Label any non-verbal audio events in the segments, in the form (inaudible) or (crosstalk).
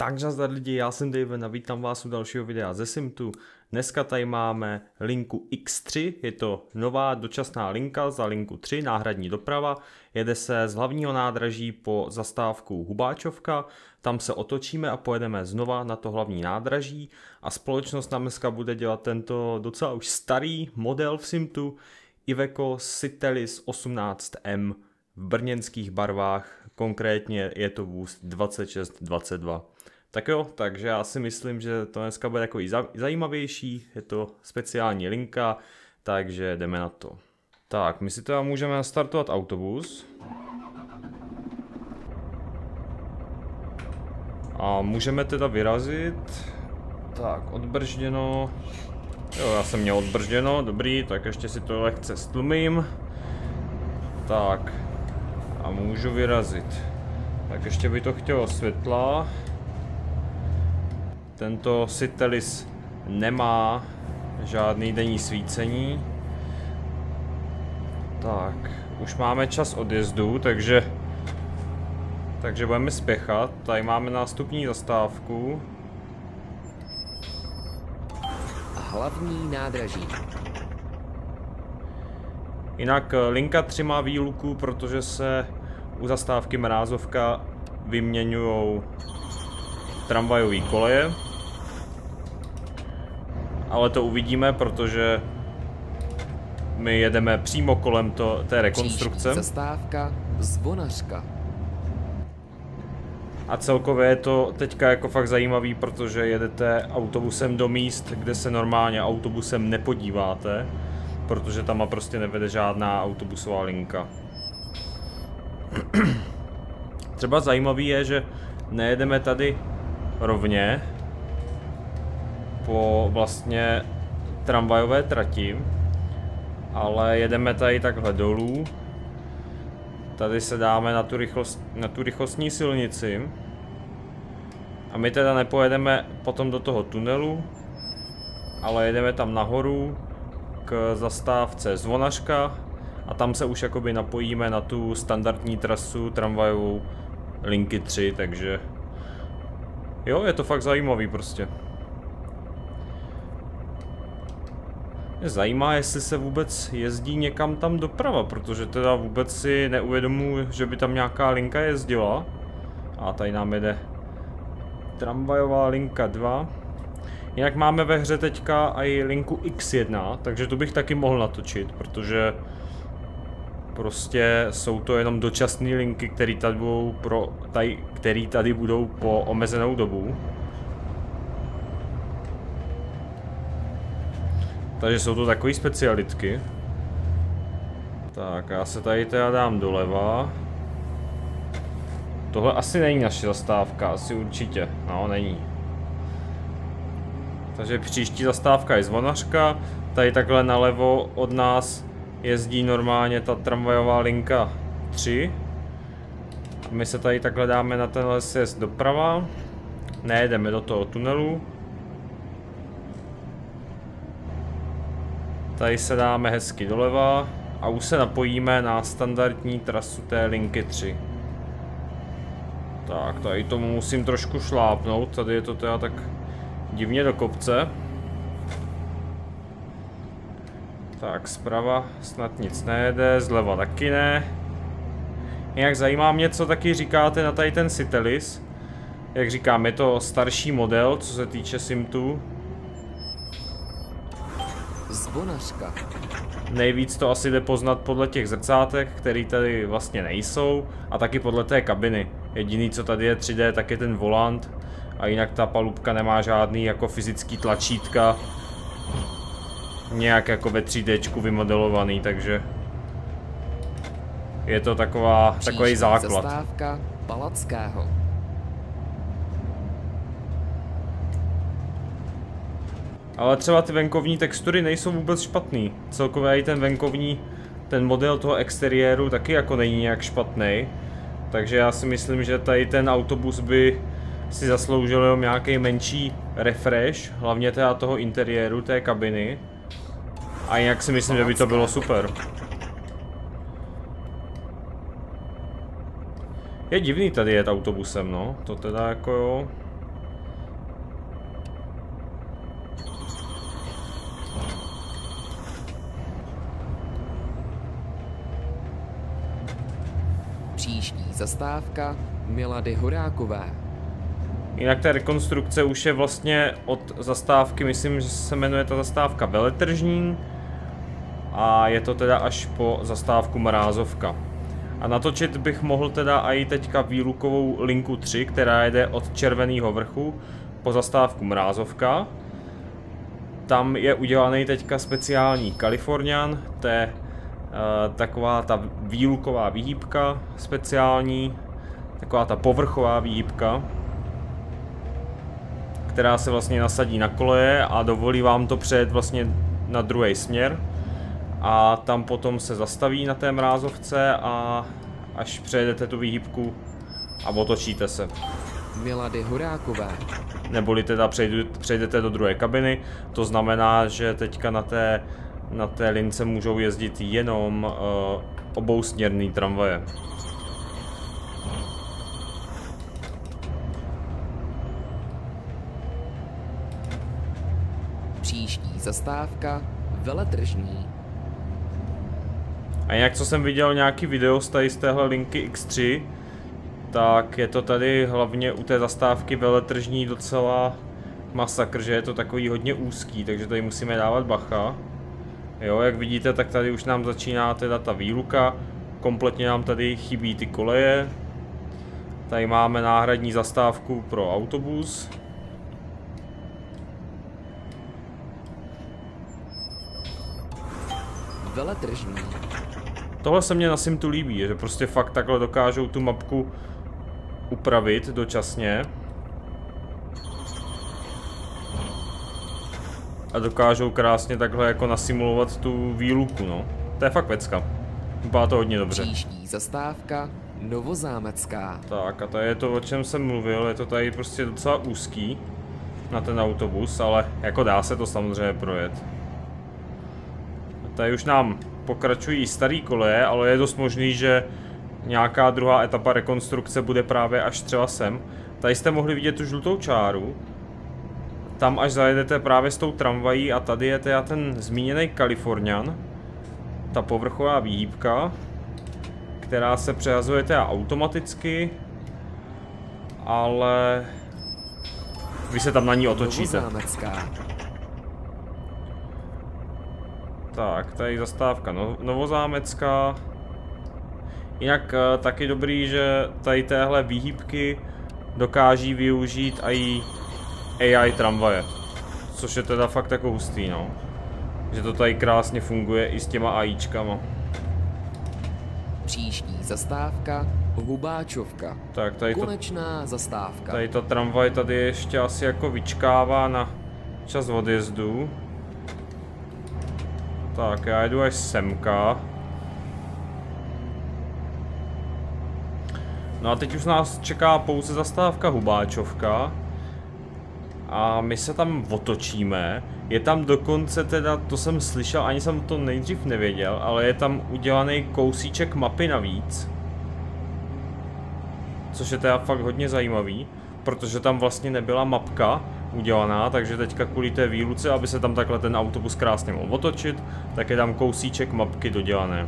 Takže zdar lidi, já jsem David a vítám vás u dalšího videa ze Simtu. Dneska tady máme linku X3, je to nová dočasná linka za linku 3, náhradní doprava. Jede se z hlavního nádraží po zastávku Hubáčovka, tam se otočíme a pojedeme znova na to hlavní nádraží a společnost nám dneska bude dělat tento docela už starý model v Simtu Iveco Citelis 18M v brněnských barvách, konkrétně je to vůz 2622. Tak jo, takže já si myslím, že to dneska bude takový zajímavější, je to speciální linka, takže jdeme na to. Tak, my si teda můžeme nastartovat autobus. A můžeme teda vyrazit. Tak, odbržděno. Jo, já jsem měl odbržděno, dobrý, tak ještě si to lehce stlumím. Tak, a můžu vyrazit. Tak ještě by to chtělo světla. Tento Citelis nemá žádný denní svícení. Tak, už máme čas odjezdu, takže takže budeme spěchat. Tady máme nástupní zastávku. Hlavní nádraží. Jinak eh, linka 3 má výluku, protože se u zastávky Mrázovka vyměňují tramvajové koleje ale to uvidíme, protože my jedeme přímo kolem to, té rekonstrukce. Zastávka Zvonařka. A celkově je to teďka jako fakt zajímavý, protože jedete autobusem do míst, kde se normálně autobusem nepodíváte, protože tam prostě nevede žádná autobusová linka. (clears throat) Třeba zajímavý je, že nejedeme tady rovně, po vlastně tramvajové trati, ale jedeme tady takhle dolů. Tady se dáme na tu, rychlost, na tu rychlostní silnici. A my teda nepojedeme potom do toho tunelu, ale jedeme tam nahoru k zastávce Zvonařka a tam se už jakoby napojíme na tu standardní trasu tramvajovou linky 3, takže jo, je to fakt zajímavý prostě. Mě zajímá, jestli se vůbec jezdí někam tam doprava, protože teda vůbec si neuvědomuji, že by tam nějaká linka jezdila. A tady nám jede tramvajová linka 2. Jinak máme ve hře teďka i linku X1, takže to bych taky mohl natočit, protože prostě jsou to jenom dočasné linky, které tady budou pro, tady, tady budou po omezenou dobu. Takže jsou to takové specialitky. Tak, já se tady teda dám doleva. Tohle asi není naše zastávka, asi určitě. No, není. Takže příští zastávka je zvonařka. Tady takhle nalevo od nás jezdí normálně ta tramvajová linka 3. My se tady takhle dáme na tenhle sjezd doprava. Nejedeme do toho tunelu. Tady se dáme hezky doleva a už se napojíme na standardní trasu té linky 3. Tak, tady tomu musím trošku šlápnout, tady je to teda tak divně do kopce. Tak, zprava snad nic nejede, zleva taky ne. Jinak zajímá mě, co taky říkáte na tady ten Citelis. Jak říkám, je to starší model, co se týče Simtu. Zvonařka. Nejvíc to asi jde poznat podle těch zrcátek, které tady vlastně nejsou, a taky podle té kabiny. Jediný, co tady je 3D, tak je ten volant, a jinak ta palubka nemá žádný jako fyzický tlačítka. Nějak jako ve 3D vymodelovaný, takže je to taková, takový základ. Zastávka Palackého. Ale třeba ty venkovní textury nejsou vůbec špatný. Celkově i ten venkovní, ten model toho exteriéru taky jako není nějak špatný. Takže já si myslím, že tady ten autobus by si zasloužil jenom nějaký menší refresh, hlavně teda toho interiéru, té kabiny. A jinak si myslím, že by to bylo super. Je divný tady jet autobusem, no, to teda jako jo. Zastávka Milady Horákové. Jinak ta rekonstrukce už je vlastně od zastávky, myslím, že se jmenuje ta zastávka Veletržní a je to teda až po zastávku Mrázovka. A natočit bych mohl teda i teďka výlukovou linku 3, která jde od Červeného vrchu po zastávku Mrázovka. Tam je udělaný teďka speciální Kalifornian, to je taková ta výluková výhybka speciální, taková ta povrchová výhybka, která se vlastně nasadí na koleje a dovolí vám to přejet vlastně na druhý směr a tam potom se zastaví na té mrázovce a až přejedete tu výhybku a otočíte se. Milady Horákové. Neboli teda přejdete do druhé kabiny, to znamená, že teďka na té, na té lince můžou jezdit jenom uh, obousměrný tramvaje. Příští zastávka Veletržní. A jak co jsem viděl nějaký video z, tady z téhle linky X3, tak je to tady hlavně u té zastávky veletržní docela masakr, že je to takový hodně úzký, takže tady musíme dávat bacha. Jo, jak vidíte, tak tady už nám začíná teda ta výluka, kompletně nám tady chybí ty koleje. Tady máme náhradní zastávku pro autobus. Veletržní. Tohle se mě na Simtu líbí, že prostě fakt takhle dokážou tu mapku upravit dočasně. A dokážou krásně takhle jako nasimulovat tu výluku, no. To je fakt pecka. Vypadá to hodně dobře. Příští zastávka Novozámecká. Tak a to je to, o čem jsem mluvil, je to tady prostě docela úzký na ten autobus, ale jako dá se to samozřejmě projet. A tady už nám pokračují starý koleje, ale je dost možný, že nějaká druhá etapa rekonstrukce bude právě až třeba sem. Tady jste mohli vidět tu žlutou čáru. Tam až zajedete právě s tou tramvají a tady je teda ten zmíněný Kalifornian. Ta povrchová výhýbka, která se přehazuje teda automaticky, ale vy se tam na ní otočíte. Tak, tady zastávka no, Novozámecká. Jinak uh, taky dobrý, že tady téhle výhybky dokáží využít i AI tramvaje. Což je teda fakt jako hustý, no. Že to tady krásně funguje i s těma AIčkama. Příští zastávka Hubáčovka. Tak, tady to, Konečná zastávka. Tady ta tramvaj tady ještě asi jako vyčkává na čas odjezdu. Tak, já jdu až semka. No a teď už nás čeká pouze zastávka Hubáčovka. A my se tam otočíme. Je tam dokonce teda, to jsem slyšel, ani jsem to nejdřív nevěděl, ale je tam udělaný kousíček mapy navíc. Což je teda fakt hodně zajímavý, protože tam vlastně nebyla mapka udělaná, takže teďka kvůli té výluce, aby se tam takhle ten autobus krásně mohl otočit, tak je tam kousíček mapky dodělané.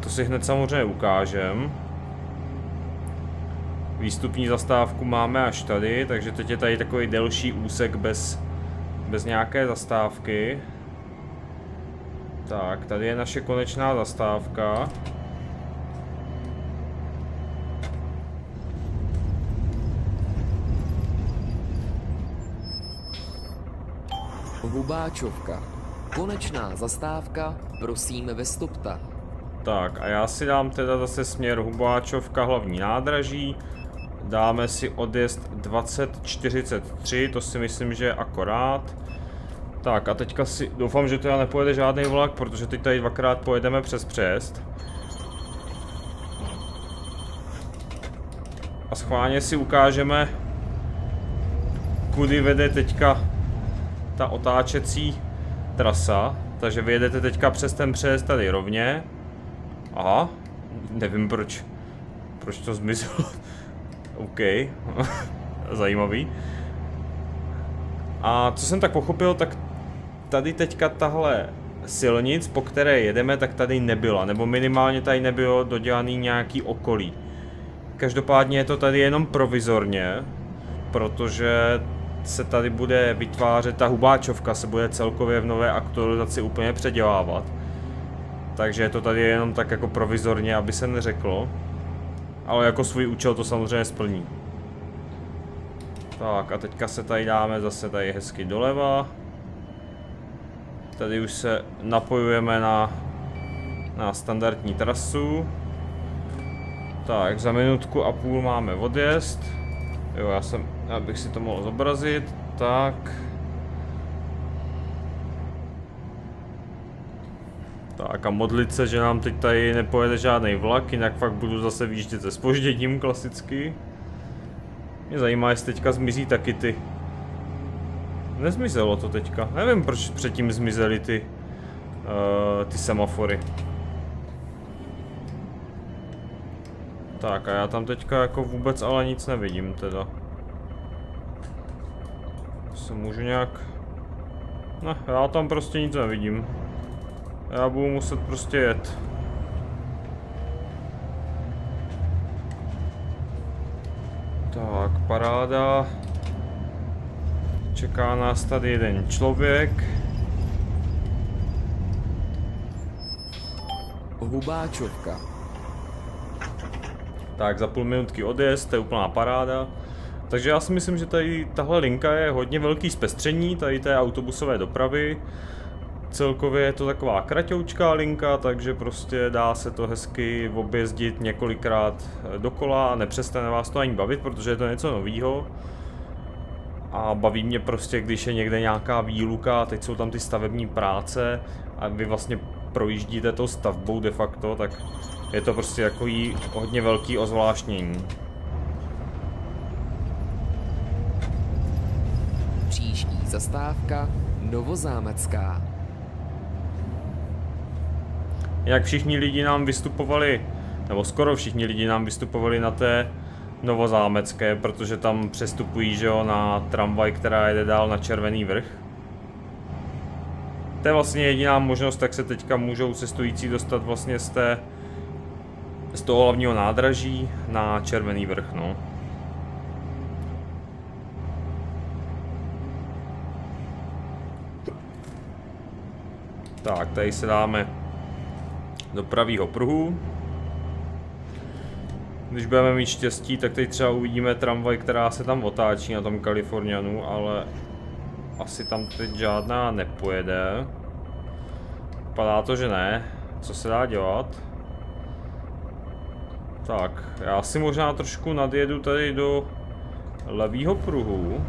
To si hned samozřejmě ukážem. Výstupní zastávku máme až tady, takže teď je tady takový delší úsek bez, bez nějaké zastávky. Tak, tady je naše konečná zastávka. Hubáčovka. Konečná zastávka, prosíme ve stopta. Tak a já si dám teda zase směr Hubáčovka hlavní nádraží. Dáme si odjezd 2043, to si myslím, že je akorát. Tak a teďka si, doufám, že teda nepojede žádný vlak, protože teď tady dvakrát pojedeme přes přejezd. A schválně si ukážeme, kudy vede teďka ta otáčecí trasa. Takže vyjedete teďka přes ten přejezd tady rovně. Aha, nevím proč, proč to zmizelo. OK, (laughs) zajímavý. A co jsem tak pochopil, tak tady teďka tahle silnic, po které jedeme, tak tady nebyla, nebo minimálně tady nebylo dodělaný nějaký okolí. každopádně je to tady jenom provizorně, protože se tady bude vytvářet, ta hubáčovka se bude celkově v nové aktualizaci úplně předělávat. Takže je to tady jenom tak jako provizorně, aby se neřeklo. Ale jako svůj účel to samozřejmě splní. Tak a teďka se tady dáme zase tady hezky doleva. Tady už se napojujeme na, na standardní trasu. Tak, za minutku a půl máme odjezd. Jo, já jsem, abych si to mohl zobrazit. Tak. Tak a modlit se, že nám teď tady nepojede žádný vlak, jinak fakt budu zase výjíždět se spožděním klasicky. Mě zajímá, jestli teďka zmizí taky ty. Nezmizelo to teďka. Nevím, proč předtím zmizely ty, uh, ty semafory. Tak a já tam teďka jako vůbec ale nic nevidím teda. Se můžu nějak... Ne, já tam prostě nic nevidím. Já budu muset prostě jet. Tak, paráda. Čeká nás tady jeden člověk. Hubáčovka. Tak za půl minutky odjezd, to je úplná paráda. Takže já si myslím, že tady tahle linka je hodně velký zpestření, tady té autobusové dopravy. Celkově je to taková kratoučká linka, takže prostě dá se to hezky objezdit několikrát dokola a nepřestane vás to ani bavit, protože je to něco novýho. A baví mě prostě, když je někde nějaká výluka, teď jsou tam ty stavební práce a vy vlastně projíždíte tou stavbou de facto, tak je to prostě takový hodně velký ozvláštnění. Příští zastávka Novozámecká. Jak všichni lidi nám vystupovali, nebo skoro všichni lidi nám vystupovali na té novozámecké, protože tam přestupují že jo, na tramvaj, která jede dál na Červený vrch. To je vlastně jediná možnost, tak se teďka můžou cestující dostat vlastně z té z toho hlavního nádraží na Červený vrch, no. Tak, tady se dáme do pravého pruhu. Když budeme mít štěstí, tak teď třeba uvidíme tramvaj, která se tam otáčí na tom Kalifornianu, ale asi tam teď žádná nepojede. Padá to, že ne. Co se dá dělat? Tak, já si možná trošku nadjedu tady do levýho pruhu.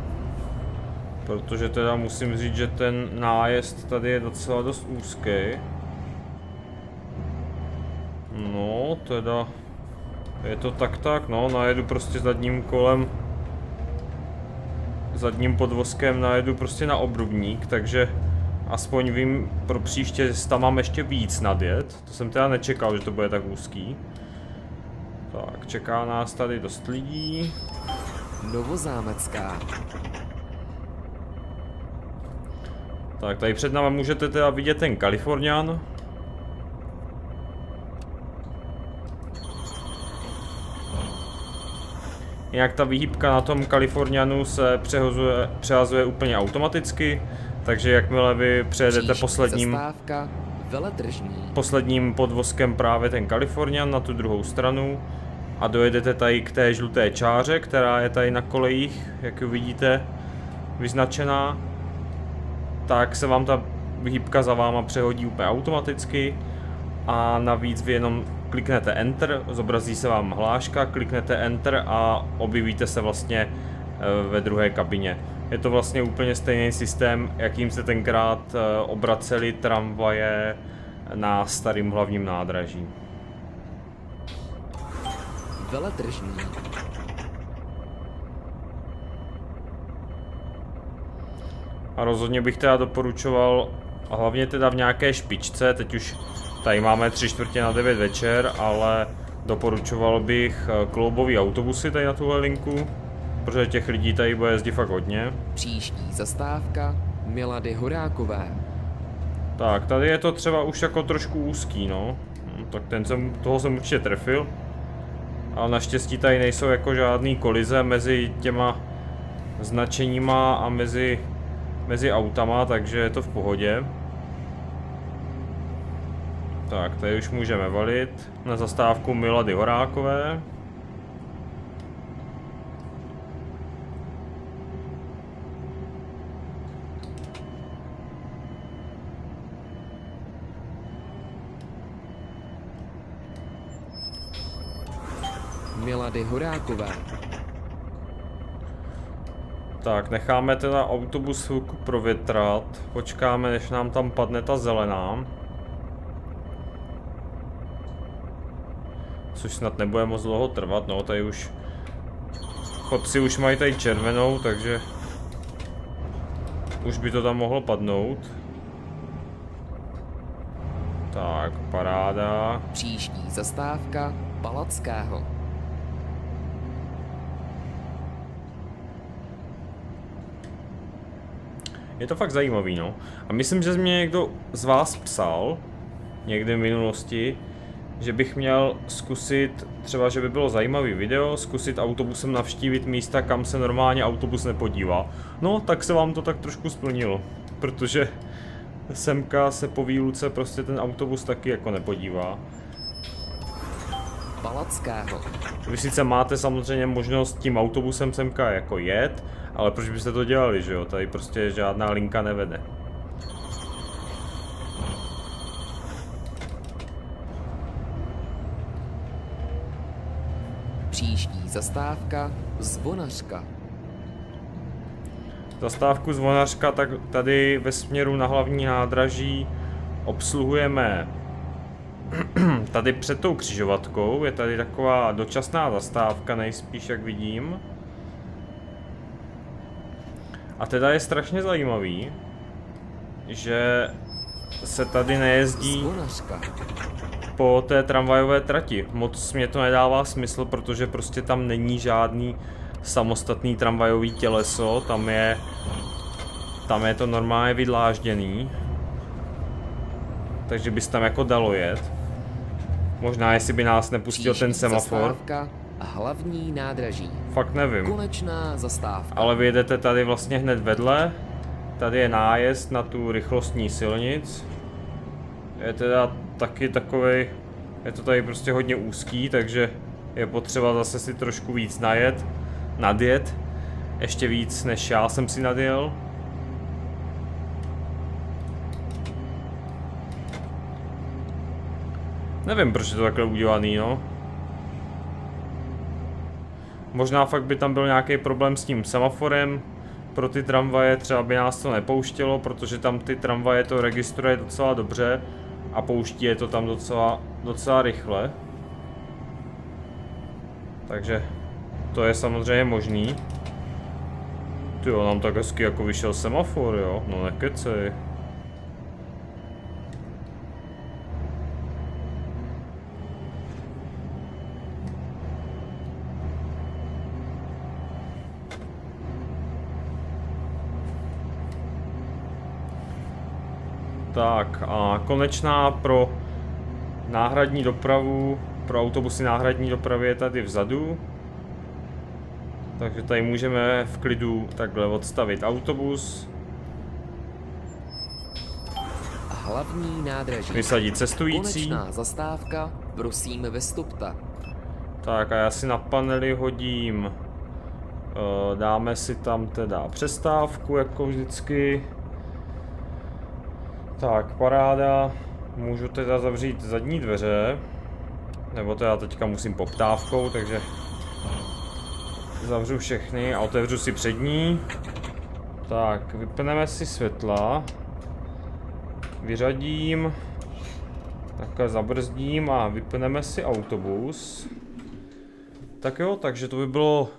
Protože teda musím říct, že ten nájezd tady je docela dost úzký. No, teda... Je to tak tak, no, najedu prostě zadním kolem zadním podvozkem najedu prostě na obrubník, takže aspoň vím pro příště, že tam mám ještě víc nadjet. To jsem teda nečekal, že to bude tak úzký. Tak, čeká nás tady dost lidí. Novozámecká. Tak, tady před námi můžete teda vidět ten Kalifornian. Jinak ta výhybka na tom Kalifornianu se přehazuje, přehazuje úplně automaticky, takže jakmile vy přejedete posledním, posledním podvozkem právě ten Kalifornian na tu druhou stranu a dojedete tady k té žluté čáře, která je tady na kolejích, jak ji vidíte vyznačená, tak se vám ta výhybka za váma přehodí úplně automaticky a navíc vy jenom kliknete Enter, zobrazí se vám hláška, kliknete Enter a objevíte se vlastně eh, ve druhé kabině. Je to vlastně úplně stejný systém, jakým se tenkrát eh, obraceli tramvaje na starým hlavním nádraží. Veletržní. A rozhodně bych teda doporučoval, a hlavně teda v nějaké špičce, teď už Tady máme tři čtvrtě na 9 večer, ale doporučoval bych eh, kloubový autobusy tady na tuhle linku, protože těch lidí tady bude jezdit fakt hodně. Příští zastávka Milady Horákové. Tak, tady je to třeba už jako trošku úzký, no. Hm, tak ten jsem, toho jsem určitě trefil. Ale naštěstí tady nejsou jako žádný kolize mezi těma značeníma a mezi, mezi autama, takže je to v pohodě. Tak, tady už můžeme valit na zastávku Milady Horákové. Milady Horákové. Tak, necháme teda autobus chvilku provětrat. Počkáme, než nám tam padne ta zelená. Což snad nebude moc dlouho trvat, no, tady už... Chodci už mají tady červenou, takže... Už by to tam mohlo padnout. Tak, paráda. Příští zastávka Palackého. Je to fakt zajímavý, no. A myslím, že mě někdo z vás psal, někdy v minulosti, že bych měl zkusit, třeba že by bylo zajímavý video, zkusit autobusem navštívit místa, kam se normálně autobus nepodívá. No, tak se vám to tak trošku splnilo, protože semka se po výluce prostě ten autobus taky jako nepodívá. Palackého. Vy sice máte samozřejmě možnost tím autobusem semka jako jet, ale proč byste to dělali, že jo? Tady prostě žádná linka nevede. Příští zastávka Zvonařka. Zastávku Zvonařka, tak tady ve směru na hlavní nádraží obsluhujeme (clears throat) tady před tou křižovatkou je tady taková dočasná zastávka nejspíš, jak vidím. A teda je strašně zajímavý, že se tady nejezdí po té tramvajové trati. Moc mě to nedává smysl, protože prostě tam není žádný samostatný tramvajový těleso, tam je, tam je to normálně vydlážděný. Takže bys tam jako dalo jet. Možná jestli by nás nepustil Příští ten semafor. Hlavní nádraží. Fakt nevím. Konečná zastávka. Ale vy jedete tady vlastně hned vedle. Tady je nájezd na tu rychlostní silnic. Je teda taky takový, je to tady prostě hodně úzký, takže je potřeba zase si trošku víc najet, nadjet. Ještě víc, než já jsem si nadjel. Nevím, proč je to takhle udělaný, no. Možná fakt by tam byl nějaký problém s tím semaforem pro ty tramvaje, třeba by nás to nepouštělo, protože tam ty tramvaje to registruje docela dobře a pouští je to tam docela, docela rychle. Takže to je samozřejmě možný. Ty jo, nám tak hezky jako vyšel semafor, jo, no nekecej. Tak a konečná pro náhradní dopravu, pro autobusy náhradní dopravy je tady vzadu. Takže tady můžeme v klidu takhle odstavit autobus. Hlavní nádraží. Vysadit cestující. Konečná zastávka, prosím vystupta. Tak a já si na panely hodím, eh, dáme si tam teda přestávku jako vždycky. Tak, paráda. Můžu teda zavřít zadní dveře. Nebo teda teďka musím poptávkou, takže zavřu všechny a otevřu si přední. Tak, vypneme si světla. Vyřadím. Takhle zabrzdím a vypneme si autobus. Tak jo, takže to by bylo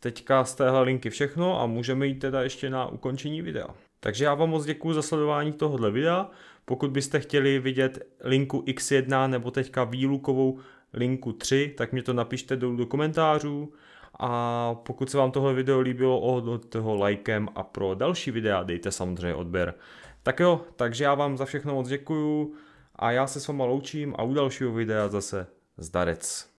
teďka z téhle linky všechno a můžeme jít teda ještě na ukončení videa. Takže já vám moc děkuji za sledování tohohle videa. Pokud byste chtěli vidět linku X1 nebo teďka výlukovou linku 3, tak mě to napište dolů do komentářů. A pokud se vám tohle video líbilo, ohodnoťte toho lajkem a pro další videa dejte samozřejmě odběr. Tak jo, takže já vám za všechno moc děkuju a já se s váma loučím a u dalšího videa zase zdarec.